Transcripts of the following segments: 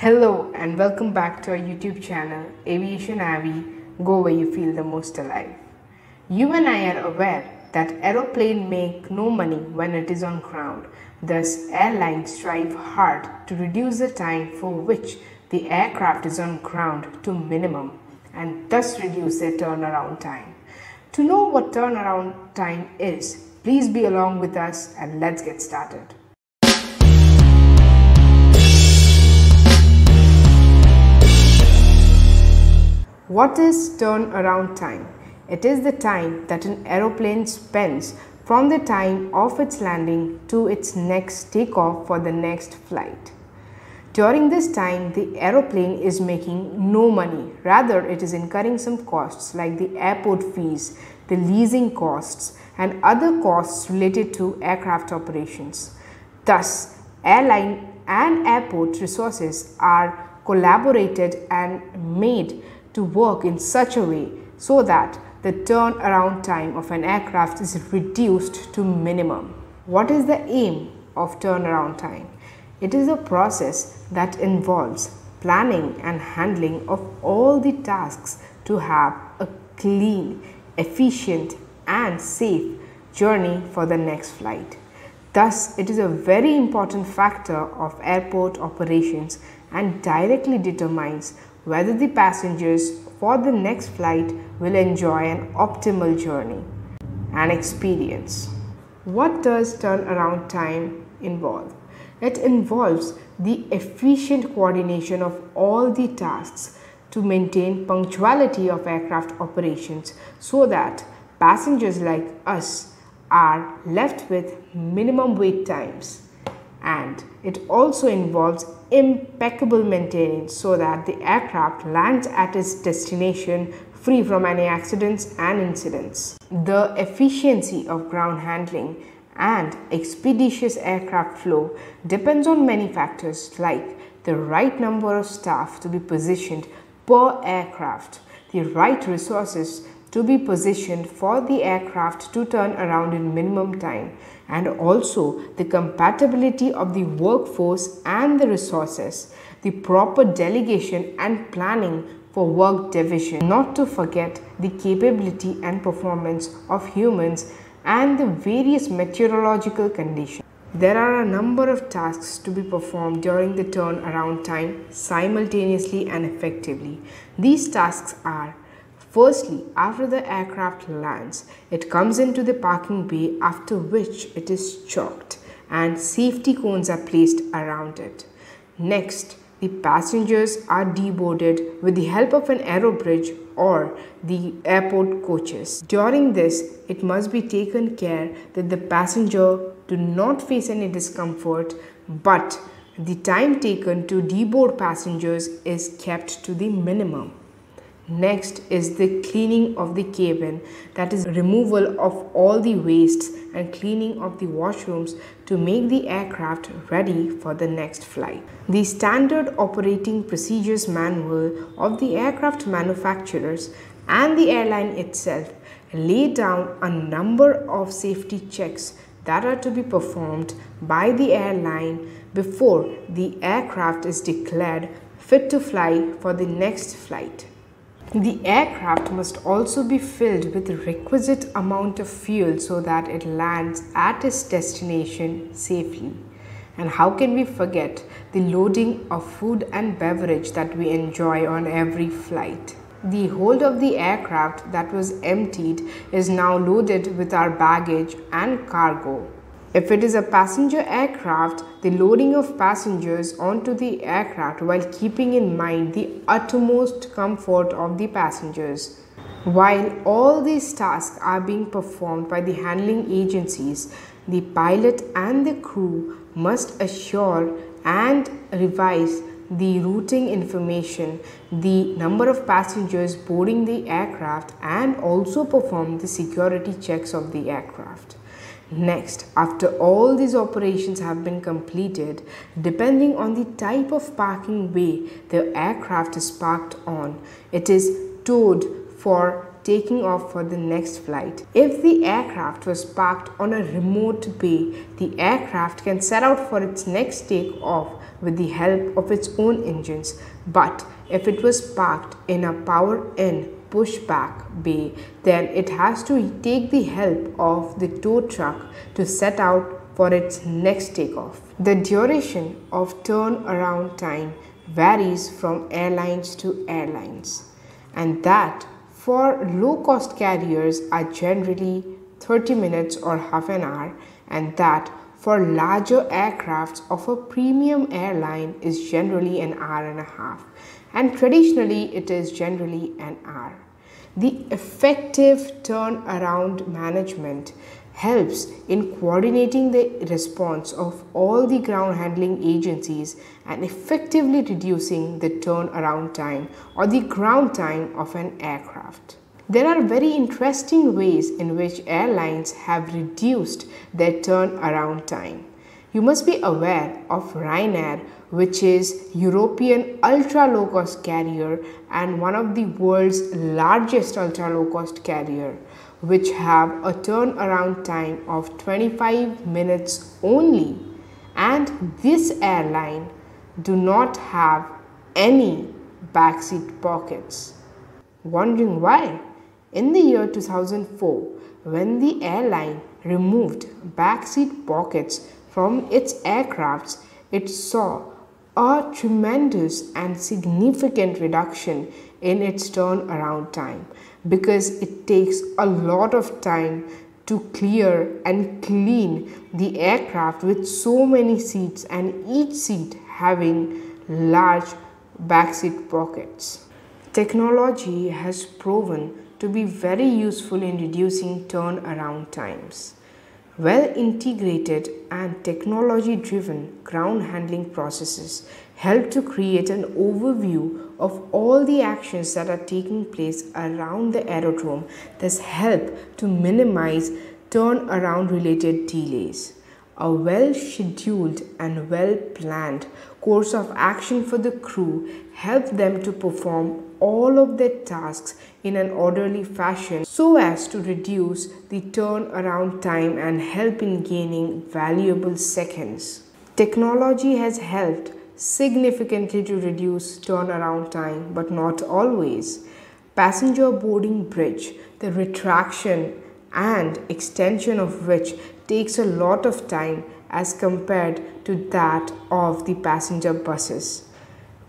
Hello and welcome back to our YouTube channel Aviation Avi Go Where You Feel the Most Alive. You and I are aware that aeroplane make no money when it is on ground. Thus airlines strive hard to reduce the time for which the aircraft is on ground to minimum and thus reduce their turnaround time. To know what turnaround time is, please be along with us and let's get started. What is turnaround time? It is the time that an aeroplane spends from the time of its landing to its next takeoff for the next flight. During this time, the aeroplane is making no money. Rather, it is incurring some costs like the airport fees, the leasing costs, and other costs related to aircraft operations. Thus, airline and airport resources are collaborated and made to work in such a way so that the turnaround time of an aircraft is reduced to minimum. What is the aim of turnaround time? It is a process that involves planning and handling of all the tasks to have a clean, efficient and safe journey for the next flight. Thus, it is a very important factor of airport operations and directly determines whether the passengers for the next flight will enjoy an optimal journey and experience. What does turnaround time involve? It involves the efficient coordination of all the tasks to maintain punctuality of aircraft operations so that passengers like us are left with minimum wait times and it also involves impeccable maintenance so that the aircraft lands at its destination free from any accidents and incidents. The efficiency of ground handling and expeditious aircraft flow depends on many factors like the right number of staff to be positioned per aircraft, the right resources to be positioned for the aircraft to turn around in minimum time and also the compatibility of the workforce and the resources, the proper delegation and planning for work division, not to forget the capability and performance of humans and the various meteorological conditions. There are a number of tasks to be performed during the turnaround time simultaneously and effectively. These tasks are Firstly, after the aircraft lands, it comes into the parking bay after which it is chalked and safety cones are placed around it. Next, the passengers are deboarded with the help of an aero bridge or the airport coaches. During this, it must be taken care that the passenger do not face any discomfort but the time taken to deboard passengers is kept to the minimum. Next is the cleaning of the cabin that is removal of all the wastes and cleaning of the washrooms to make the aircraft ready for the next flight. The standard operating procedures manual of the aircraft manufacturers and the airline itself lay down a number of safety checks that are to be performed by the airline before the aircraft is declared fit to fly for the next flight. The aircraft must also be filled with the requisite amount of fuel so that it lands at its destination safely. And how can we forget the loading of food and beverage that we enjoy on every flight? The hold of the aircraft that was emptied is now loaded with our baggage and cargo. If it is a passenger aircraft, the loading of passengers onto the aircraft while keeping in mind the utmost comfort of the passengers. While all these tasks are being performed by the handling agencies, the pilot and the crew must assure and revise the routing information, the number of passengers boarding the aircraft, and also perform the security checks of the aircraft. Next, after all these operations have been completed, depending on the type of parking bay the aircraft is parked on, it is towed for taking off for the next flight. If the aircraft was parked on a remote bay, the aircraft can set out for its next takeoff with the help of its own engines, but if it was parked in a power in pushback bay, then it has to take the help of the tow truck to set out for its next takeoff. The duration of turnaround time varies from airlines to airlines, and that for low cost carriers are generally 30 minutes or half an hour, and that for larger aircrafts of a premium airline is generally an hour and a half and traditionally it is generally an hour. The effective turnaround management helps in coordinating the response of all the ground handling agencies and effectively reducing the turnaround time or the ground time of an aircraft. There are very interesting ways in which airlines have reduced their turnaround time. You must be aware of Ryanair which is European ultra low cost carrier and one of the world's largest ultra low cost carrier which have a turnaround time of 25 minutes only and this airline do not have any backseat pockets. Wondering why? In the year 2004, when the airline removed backseat pockets from its aircrafts, it saw a tremendous and significant reduction in its turnaround time because it takes a lot of time to clear and clean the aircraft with so many seats and each seat having large backseat pockets. Technology has proven to be very useful in reducing turnaround times. Well integrated and technology driven ground handling processes help to create an overview of all the actions that are taking place around the aerodrome, thus help to minimize turnaround related delays. A well scheduled and well planned course of action for the crew help them to perform all of their tasks in an orderly fashion so as to reduce the turnaround time and help in gaining valuable seconds. Technology has helped significantly to reduce turnaround time, but not always. Passenger boarding bridge, the retraction and extension of which takes a lot of time as compared to that of the passenger buses.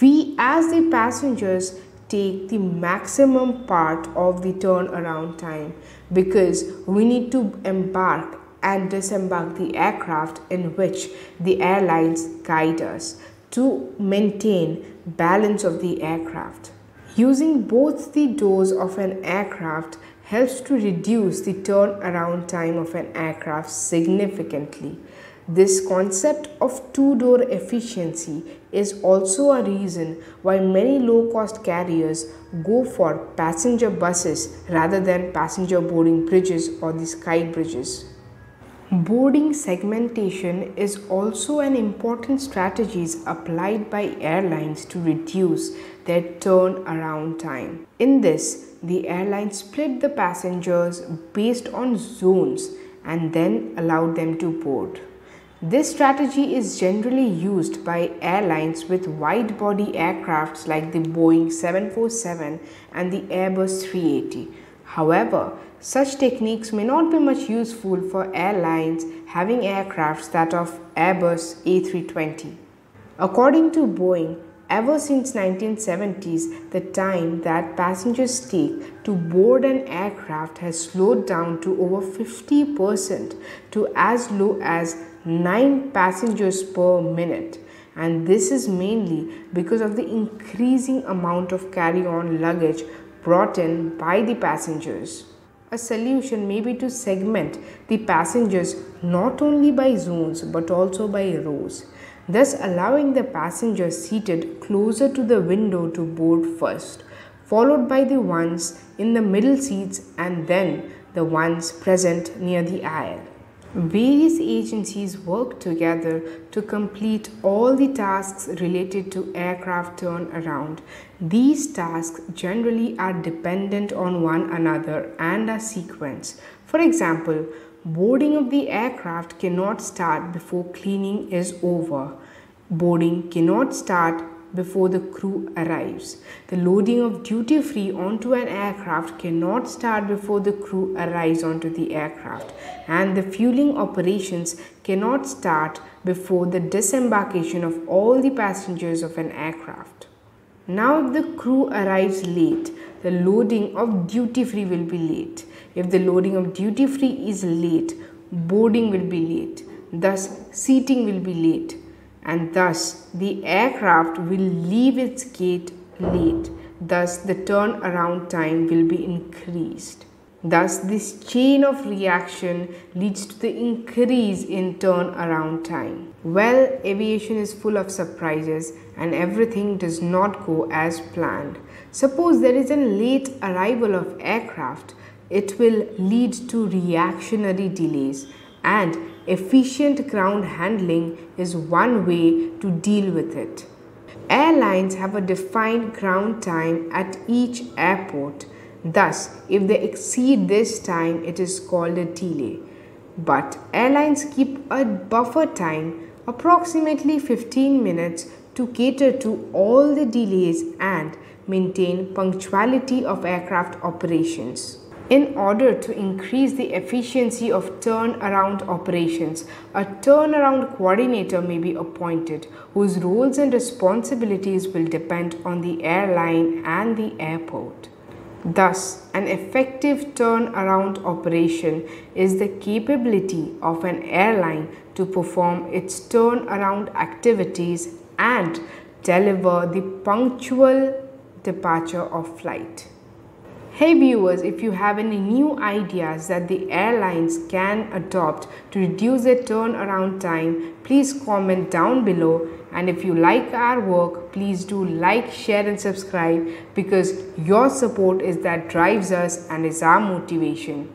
We, as the passengers, take the maximum part of the turnaround time because we need to embark and disembark the aircraft in which the airlines guide us to maintain balance of the aircraft. Using both the doors of an aircraft helps to reduce the turnaround time of an aircraft significantly. This concept of two door efficiency is also a reason why many low cost carriers go for passenger buses rather than passenger boarding bridges or the sky bridges. Boarding segmentation is also an important strategy applied by airlines to reduce their turnaround time. In this, the airline split the passengers based on zones and then allowed them to board. This strategy is generally used by airlines with wide body aircrafts like the Boeing 747 and the Airbus 380. However, such techniques may not be much useful for airlines having aircrafts that of Airbus A320. According to Boeing, ever since 1970s, the time that passengers take to board an aircraft has slowed down to over 50% to as low as 9 passengers per minute and this is mainly because of the increasing amount of carry-on luggage brought in by the passengers. A solution may be to segment the passengers not only by zones but also by rows, thus allowing the passengers seated closer to the window to board first, followed by the ones in the middle seats and then the ones present near the aisle. Various agencies work together to complete all the tasks related to aircraft turnaround. These tasks generally are dependent on one another and are sequenced. For example, boarding of the aircraft cannot start before cleaning is over. Boarding cannot start before the crew arrives. The loading of duty free onto an aircraft cannot start before the crew arrives onto the aircraft, and the fueling operations cannot start before the disembarkation of all the passengers of an aircraft. Now, if the crew arrives late, the loading of duty free will be late. If the loading of duty free is late, boarding will be late. Thus, seating will be late and thus the aircraft will leave its gate late. Thus, the turnaround time will be increased. Thus, this chain of reaction leads to the increase in turnaround time. Well, aviation is full of surprises and everything does not go as planned. Suppose there is a late arrival of aircraft, it will lead to reactionary delays and efficient ground handling is one way to deal with it. Airlines have a defined ground time at each airport. Thus, if they exceed this time, it is called a delay. But airlines keep a buffer time, approximately 15 minutes, to cater to all the delays and maintain punctuality of aircraft operations. In order to increase the efficiency of turnaround operations, a turnaround coordinator may be appointed whose roles and responsibilities will depend on the airline and the airport. Thus, an effective turnaround operation is the capability of an airline to perform its turnaround activities and deliver the punctual departure of flight. Hey viewers, if you have any new ideas that the airlines can adopt to reduce their turnaround time, please comment down below. And if you like our work, please do like, share and subscribe because your support is that drives us and is our motivation.